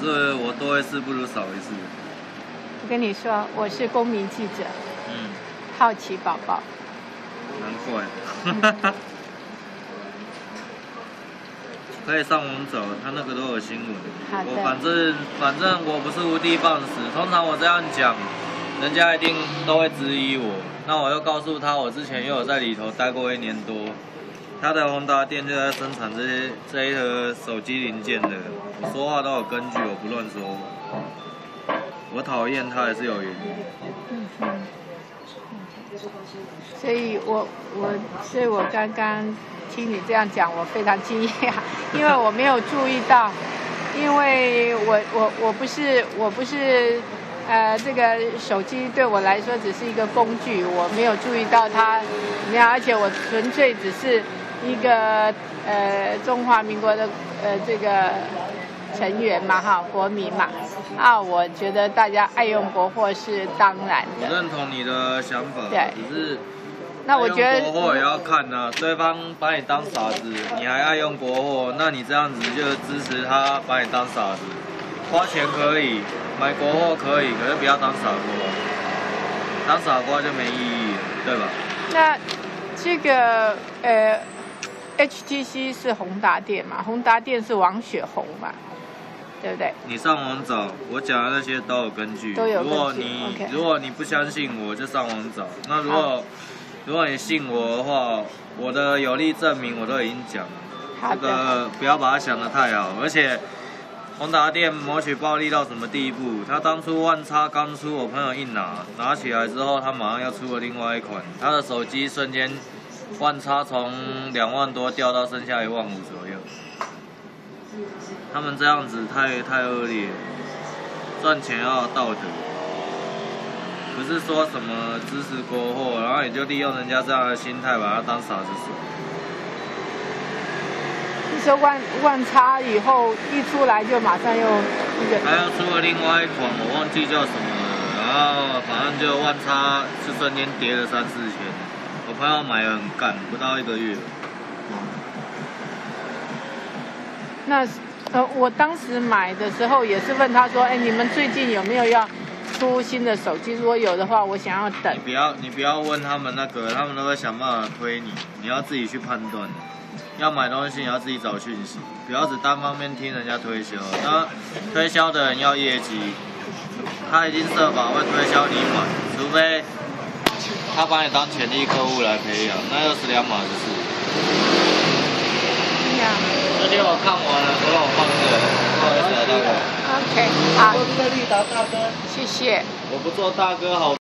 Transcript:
可是我多一次不如少一次。我跟你说，我是公民记者，嗯，好奇宝宝。难怪。可以上网找，他那个都有新闻。我反正反正我不是无地放矢，通常我这样讲，人家一定都会质疑我。那我又告诉他，我之前又有在里头待过一年多，他的宏达店就在生产这些这一盒手机零件的。我说话都有根据，我不乱说。我讨厌他也是有原因。嗯。所以我我所以我刚刚听你这样讲，我非常惊讶，因为我没有注意到，因为我我我不是我不是呃这个手机对我来说只是一个工具，我没有注意到它怎么样，而且我纯粹只是一个呃中华民国的呃这个成员嘛哈国民嘛啊，我觉得大家爱用国货是当然的。我认同你的想法，对只是那我觉得国货也要看啊，对方把你当傻子，你还爱用国货，那你这样子就支持他把你当傻子。花钱可以，买国货可以，可是不要当傻瓜，当傻瓜就没意义了，对吧？那这个呃，HTC 是宏达电嘛？宏达电是王雪红嘛？对不对？你上网找，我讲的那些都有根据。都有根据如果你如果你不相信我，就上网找。那如果如果你信我的话，我的有力证明我都已经讲了。这好的，个不要把它想得太好，而且宏达电谋取暴利到什么地步？他当初万叉刚出，我朋友一拿拿起来之后，他马上要出了另外一款，他的手机瞬间万差从两万多掉到剩下一万五左右。他们这样子太太恶劣了，赚钱要道德，不是说什么支持国货，然后你就利用人家这样的心态把他当傻子耍。你说万万差以后一出来就马上又还要出了另外一款，我忘记叫什么了。然后反正就万差是瞬间跌了三四千，我朋友买了很赶，不到一个月。那呃，我当时买的时候也是问他说，哎，你们最近有没有要出新的手机？如果有的话，我想要等你。不要你不要问他们那个，他们都会想办法推你，你要自己去判断。要买东西你要自己找讯息，不要只单方面听人家推销。那推销的人要业绩，他已经设法会推销你买，除非他把你当潜力客户来培养，那又是两码子事。对呀。那天我看完了，都让我放弃了，不好意思啊，大哥。，OK，好，我是绿岛大哥。谢谢。我不做大哥好。